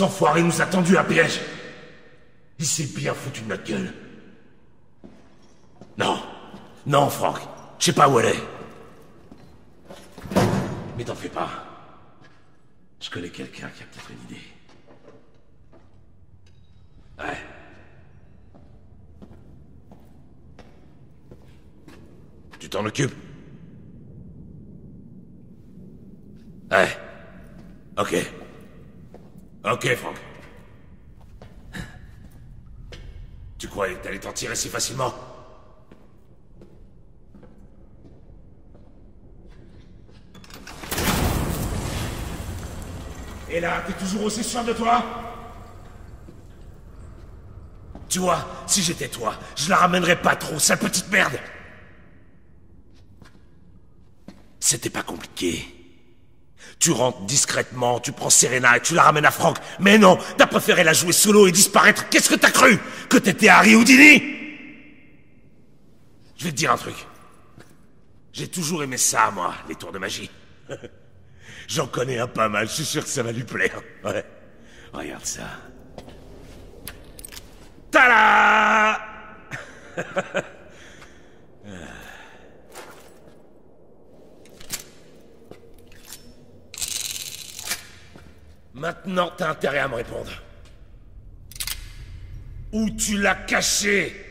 Cet enfoiré nous a tendu un piège. Il s'est bien foutu de notre gueule. Non. Non, Franck. Je sais pas où elle est. Mais t'en fais pas. Je connais quelqu'un qui a peut-être une idée. Ouais. Tu t'en occupes? Ouais. Ok. Ok, Franck. Tu croyais que t'allais t'en tirer si facilement? Et là, t'es toujours aussi sûr de toi? Tu vois, si j'étais toi, je la ramènerais pas trop, sale petite merde C'était pas compliqué. Tu rentres discrètement, tu prends Serena et tu la ramènes à Franck. Mais non, t'as préféré la jouer solo et disparaître. Qu'est-ce que t'as cru Que t'étais Harry Houdini Je vais te dire un truc. J'ai toujours aimé ça, moi, les tours de magie. J'en connais un pas mal, je suis sûr que ça va lui plaire. Ouais. Regarde ça. Tada Maintenant, t'as intérêt à me répondre. Où tu l'as caché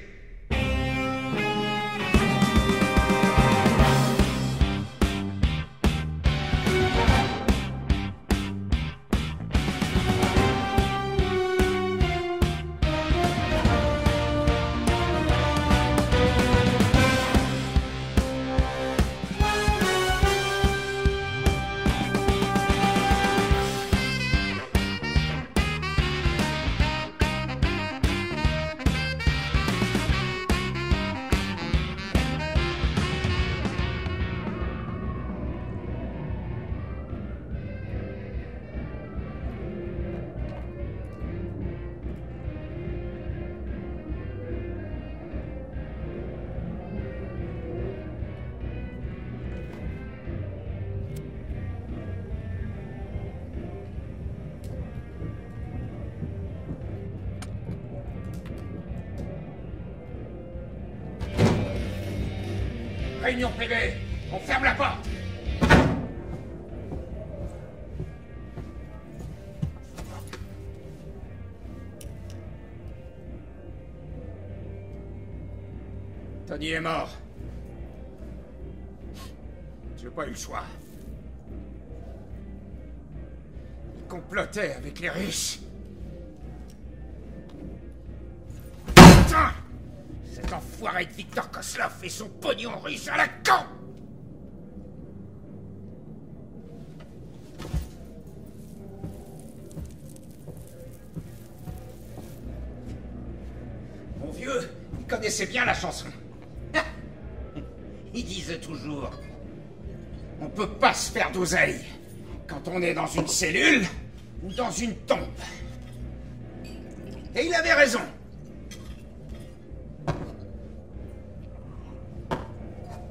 Réunion privée On ferme la porte Tony est mort. J'ai pas eu le choix. Il complotait avec les riches. Cet enfoiré de Victor Koslov et son pognon riche à la con Mon vieux, il connaissait bien la chanson. Il disait toujours On peut pas se faire d'oseille quand on est dans une cellule ou dans une tombe. Et il avait raison.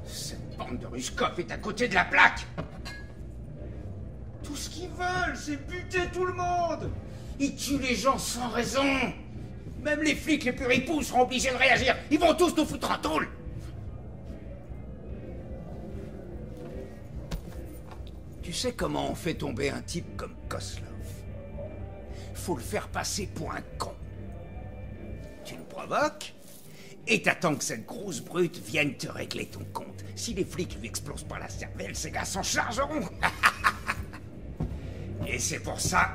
Cette bande de Ruskov est à côté de la plaque. Tout ce qu'ils veulent, c'est buter tout le monde. Ils tuent les gens sans raison. Même les flics les plus ripoux seront obligés de réagir. Ils vont tous nous foutre en tôle. Tu sais comment on fait tomber un type comme Koslov? Faut le faire passer pour un con. Tu le provoques et t'attends que cette grosse brute vienne te régler ton compte. Si les flics lui explosent pas la cervelle, ces gars s'en chargeront. et c'est pour ça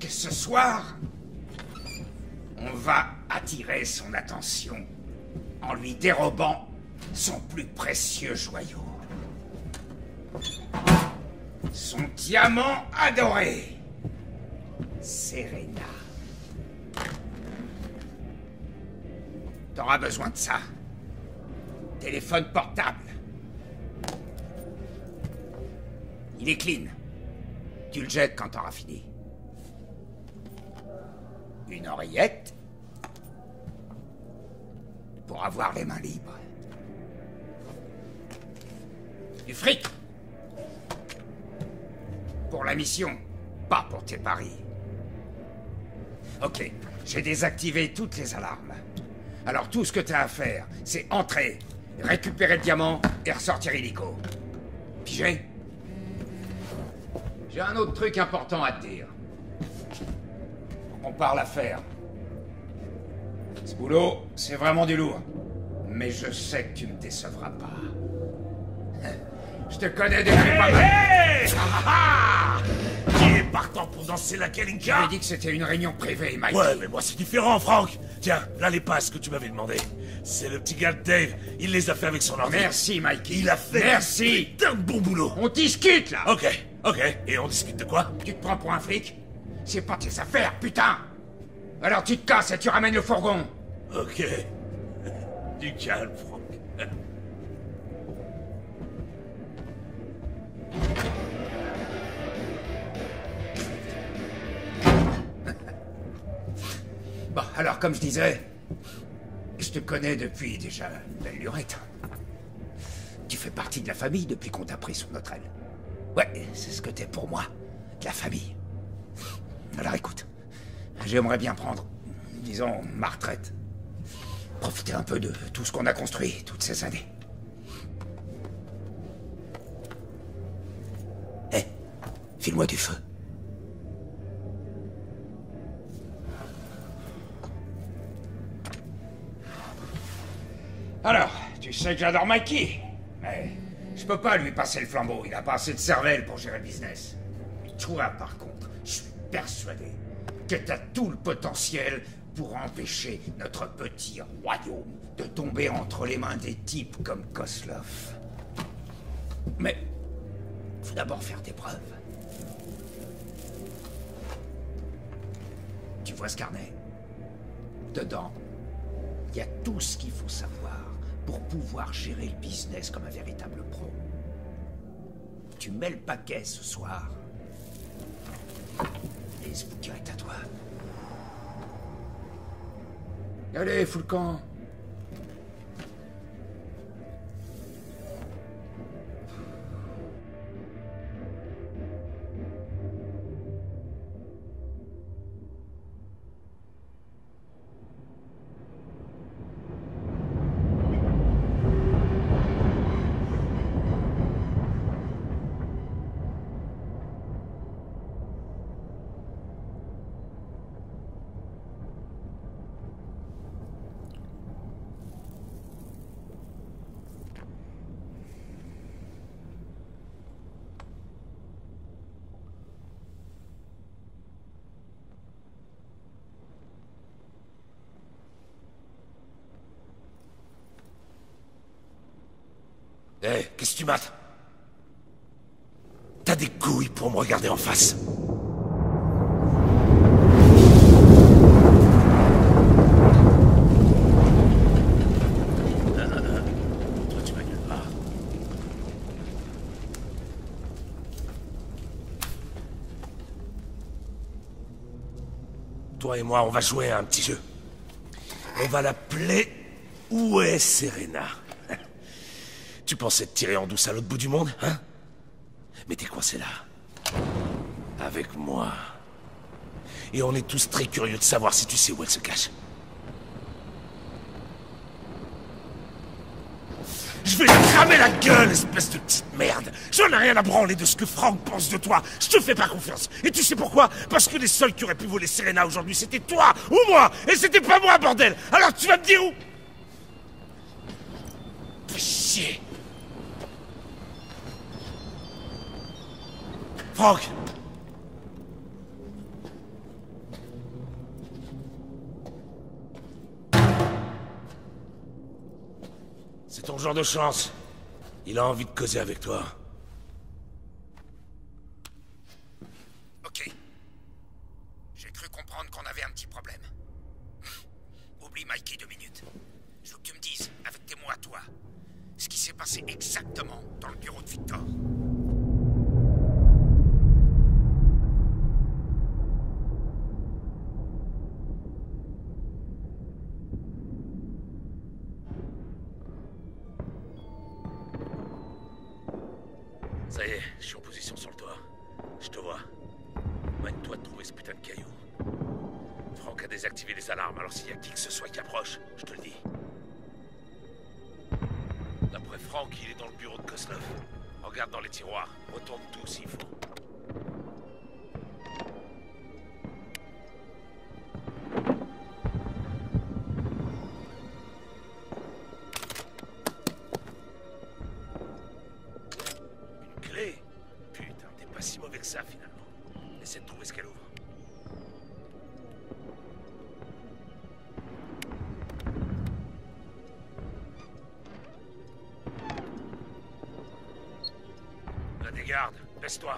que ce soir, on va attirer son attention en lui dérobant son plus précieux joyau. Son diamant adoré. Serena. T'auras besoin de ça. Téléphone portable. Il est clean. Tu le jettes quand t'auras fini. Une oreillette. pour avoir les mains libres. Du fric Pour la mission, pas pour tes paris. Ok, j'ai désactivé toutes les alarmes. Alors tout ce que t'as à faire, c'est entrer, récupérer le diamant et ressortir illico. Pigé J'ai un autre truc important à te dire. On parle affaires. Ce boulot, c'est vraiment du lourd. Mais je sais que tu me décevras pas. Je te connais depuis pas mal. Ah, ah est partant pour danser la Kalinka J'avais dit que c'était une réunion privée, Mike. Ouais, mais moi c'est différent, Franck. Tiens, là les passes que tu m'avais demandé. C'est le petit gars de Dave. Il les a fait avec son ordi. Merci, Mikey. Il a fait Merci. un bon boulot. On discute, là Ok, ok. Et on discute de quoi? Tu te prends pour un flic? C'est pas tes affaires, putain Alors tu te casses et tu ramènes le fourgon. Ok. Du calme, Franck. Bon, alors comme je disais, je te connais depuis déjà une belle lurette. Tu fais partie de la famille depuis qu'on t'a pris sous notre aile. Ouais, c'est ce que t'es pour moi, de la famille. Alors écoute, j'aimerais bien prendre, disons, ma retraite. Profiter un peu de tout ce qu'on a construit toutes ces années. Hé, file-moi du feu. Alors, tu sais que j'adore Mikey, mais je peux pas lui passer le flambeau, il a pas assez de cervelle pour gérer le business. Toi, par contre, je suis persuadé que t'as tout le potentiel pour empêcher notre petit royaume de tomber entre les mains des types comme Koslov. Mais, faut d'abord faire tes preuves. Tu vois ce carnet Dedans, il y a tout ce qu'il faut savoir pour pouvoir gérer le business comme un véritable pro. Tu mets le paquet ce soir. Et ce bouquin est à toi. Allez, fous. Hé, Eh, qu'est-ce que tu mates? T'as des couilles pour me regarder en face. Toi et moi, on va jouer à un petit jeu. On va l'appeler Où est Serena? Tu pensais te tirer en douce à l'autre bout du monde, hein? Mais t'es coincé là. Avec moi. Et on est tous très curieux de savoir si tu sais où elle se cache. Je vais te cramer la gueule, espèce de petite merde. J'en ai rien à branler de ce que Franck pense de toi. Je te fais pas confiance. Et tu sais pourquoi? Parce que les seuls qui auraient pu voler Serena aujourd'hui, c'était toi ou moi. Et c'était pas moi, bordel. Alors tu vas me dire où? Chier C'est ton genre de chance. Il a envie de causer avec toi. Ok. J'ai cru comprendre qu'on avait un petit problème. Oublie Mikey deux minutes. Je veux que tu me dises, avec tes mots à toi, ce qui s'est passé exactement dans le bureau de Victor. des gardes. Baisse-toi.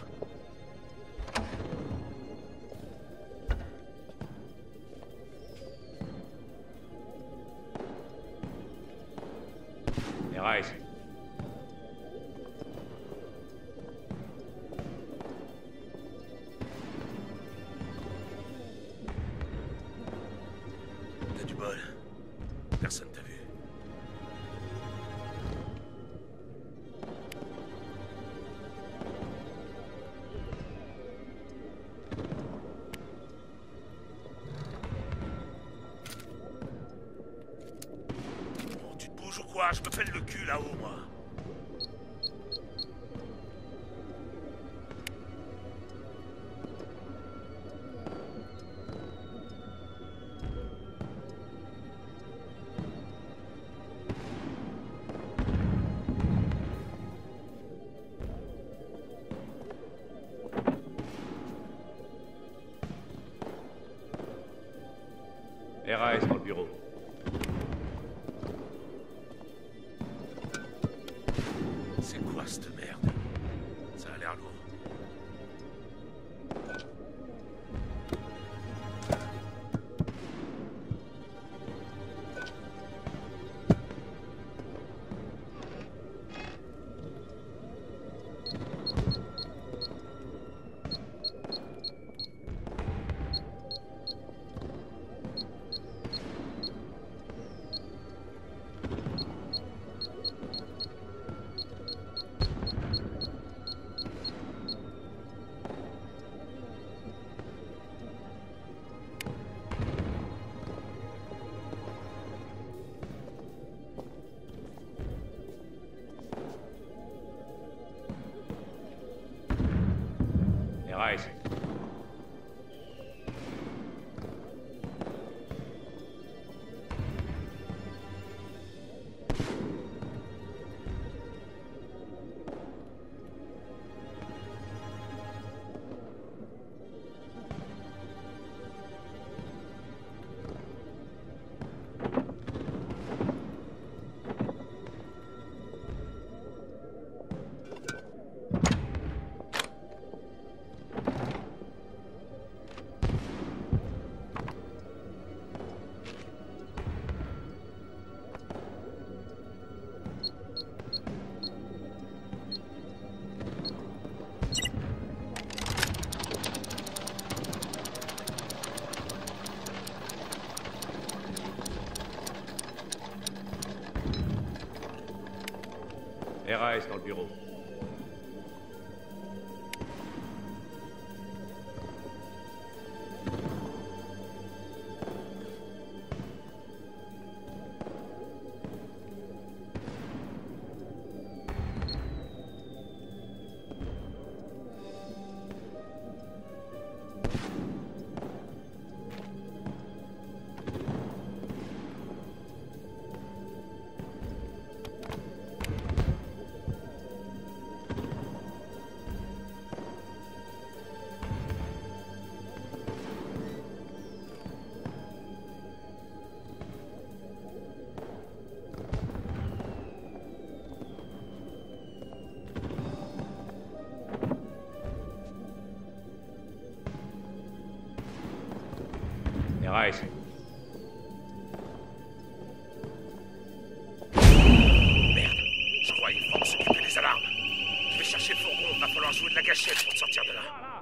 Dans le bureau. Merde, je croyais fort s'occuper des alarmes. Je vais chercher le Fourgon, va falloir jouer de la gâchette pour te sortir de là.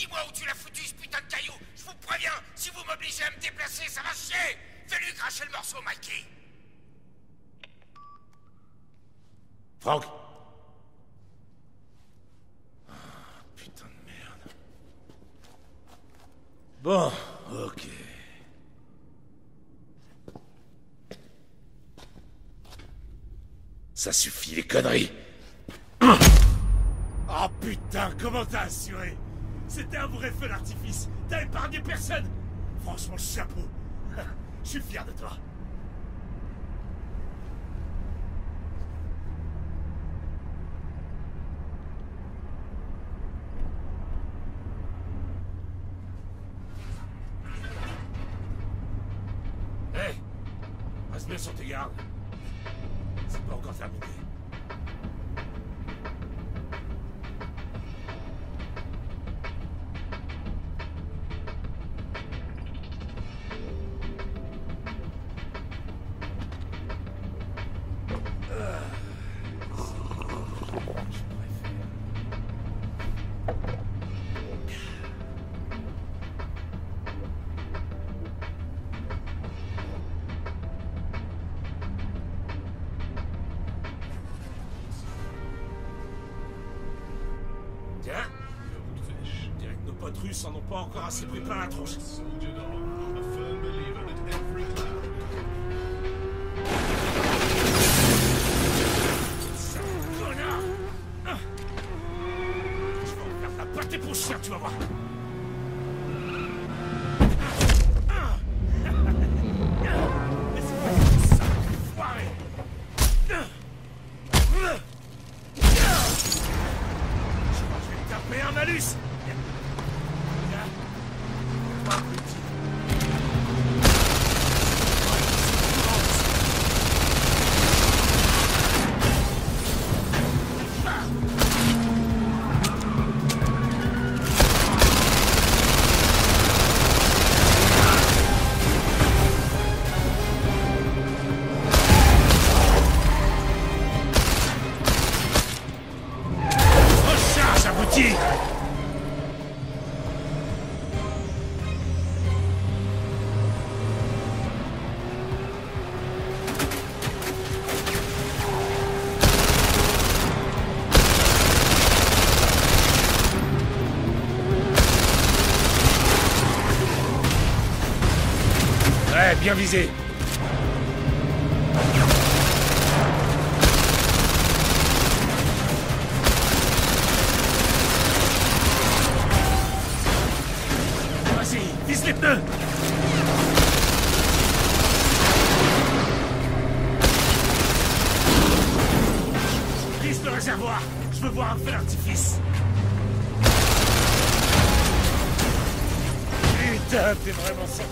Dis-moi où tu l'as foutu, ce putain de caillou. Je vous préviens, si vous m'obligez à me déplacer, ça va chier. Fais-lui cracher le morceau, Mikey. Franck. Ah, Putain de merde. Bon, ok. Ça suffit, les conneries. Oh putain, comment t'as assuré? C'était un vrai feu d'artifice. T'as épargné personne. Franchement, chapeau. Je suis fier de toi russes en ont pas encore assez pris plein la tronche. Tu vas voir. Je vais taper un malus bien visé. Vas-y, vise les pneus. Vise le réservoir. Je veux voir un feu d'artifice. Putain, t'es vraiment sans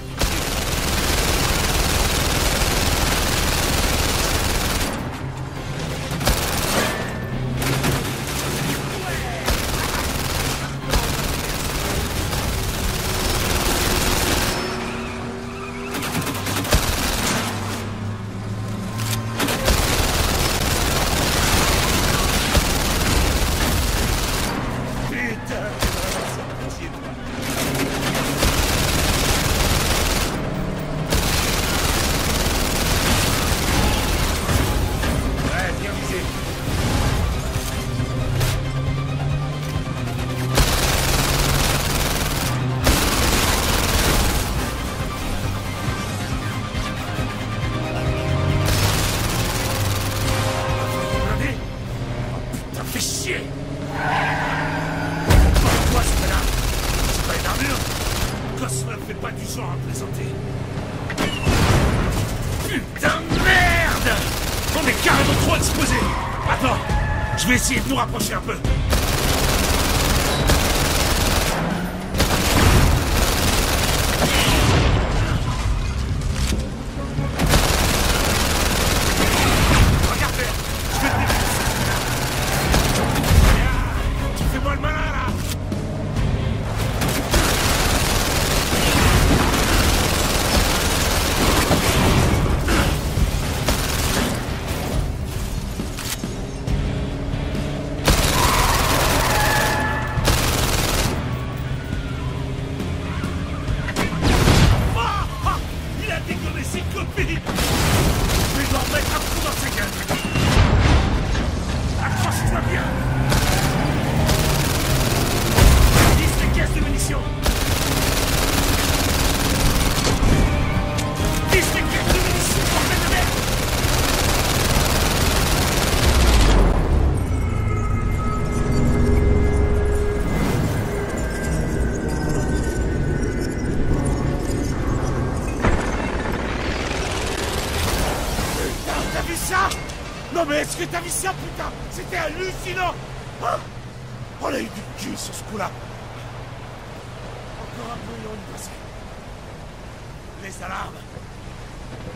Les alarmes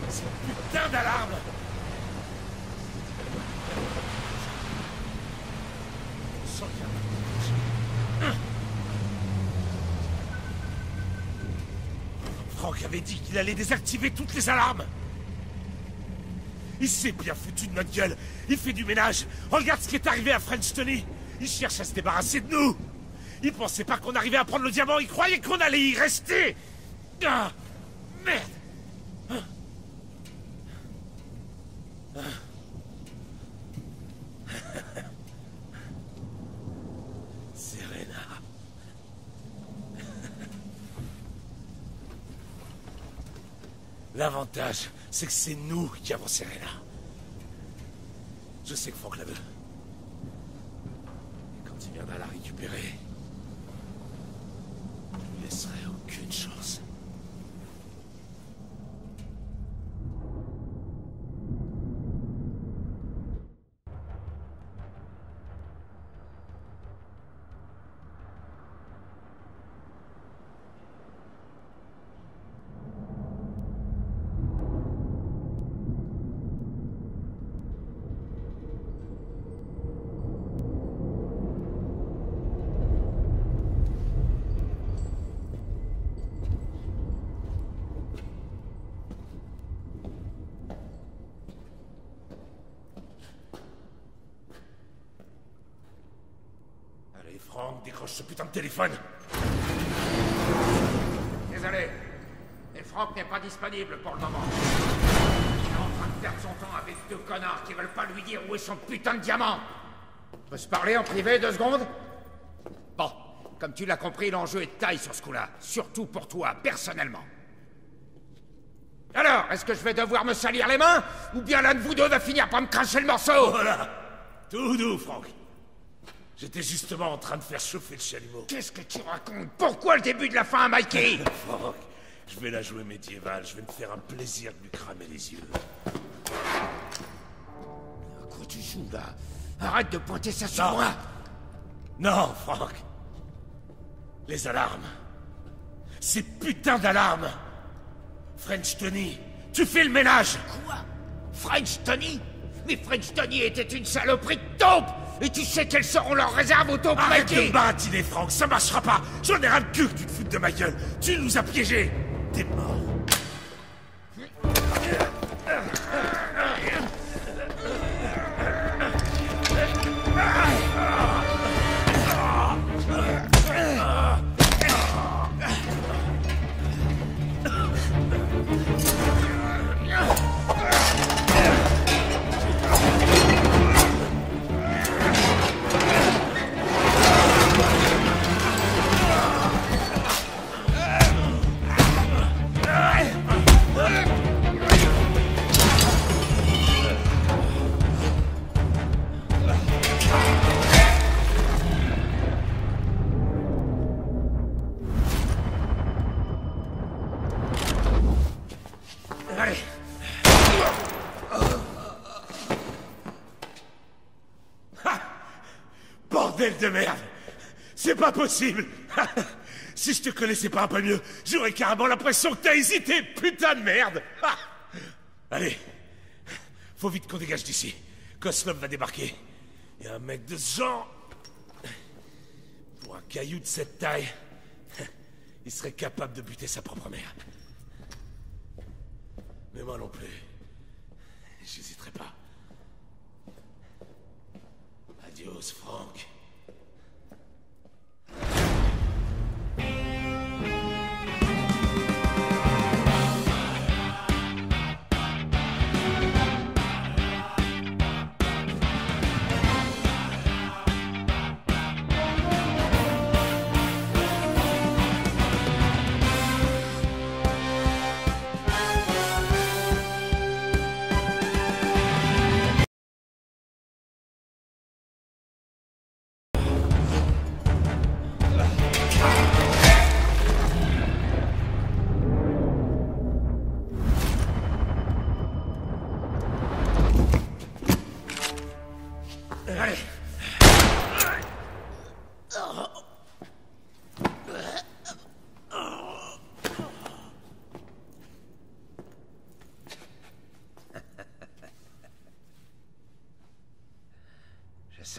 Ces putains d'alarmes Franck avait dit qu'il allait désactiver toutes les alarmes il s'est bien foutu de notre gueule. Il fait du ménage. Regarde ce qui est arrivé à French Tony. Il cherche à se débarrasser de nous. Il pensait pas qu'on arrivait à prendre le diamant. Il croyait qu'on allait y rester. Ah Merde. Ah. Serena. L'avantage, c'est que c'est nous qui avons Serena. Je sais que Franck la veut. Et quand il viendra la récupérer, lui laisserai aucune chance. Décroche ce putain de téléphone. Désolé. Mais Franck n'est pas disponible pour le moment. Il est en train de perdre son temps avec deux connards qui veulent pas lui dire où est son putain de diamant. On peut se parler en privé deux secondes? Bon, comme tu l'as compris, l'enjeu est de taille sur ce coup-là. Surtout pour toi, personnellement. Alors, est-ce que je vais devoir me salir les mains? Ou bien l'un de vous deux va finir par me cracher le morceau? Voilà. Tout doux, Franck. J'étais justement en train de faire chauffer le chalumeau. Qu'est-ce que tu racontes? Pourquoi le début de la fin à Mikey? Franck, je vais la jouer médiévale. Je vais me faire un plaisir de lui cramer les yeux. À quoi tu joues là? Arrête de pointer ça sur Non. moi Non, Franck. Les alarmes. Ces putains d'alarmes. French Tony, tu fais le ménage. Quoi? French Tony? Mais French Tony était une saloperie de taupe Et tu sais quelles seront leurs réserves au taupe Arrête de baratiner, Franck, ça marchera pas. J'en ai ras le cul que tu te foutes de ma gueule. Tu nous as piégés. T'es mort. Si je te connaissais pas un peu mieux, j'aurais carrément l'impression que t'as hésité, putain de merde Allez, faut vite qu'on dégage d'ici. Koslov va débarquer. Et un mec de ce genre... Pour un caillou de cette taille, il serait capable de buter sa propre mère. Mais moi non plus. J'hésiterai pas. Adios, Franck.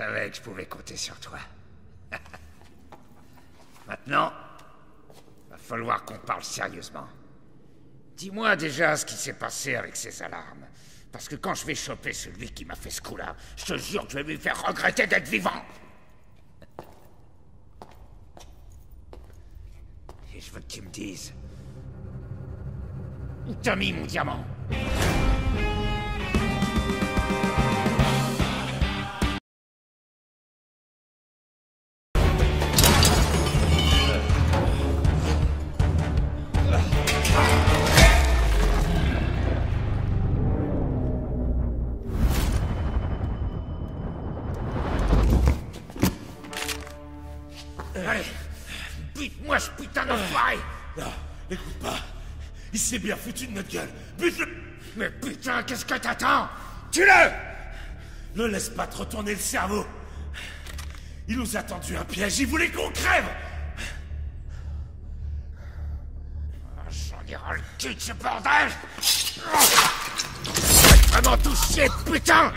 Savais que je pouvais compter sur toi. Maintenant, va falloir qu'on parle sérieusement. Dis-moi déjà ce qui s'est passé avec ces alarmes. Parce que quand je vais choper celui qui m'a fait ce coup-là, je te jure que je vais lui faire regretter d'être vivant. Et je veux que tu me dises. Où t'as mis mon diamant? Bien foutu de notre gueule. Bute-le Mais putain, qu'est-ce que t'attends? Tue-le! Ne laisse pas te retourner le cerveau. Il nous a tendu un piège, il voulait qu'on crève. Ah, J'en ai ras le cul de ce bordel. Faites vraiment tout chier, putain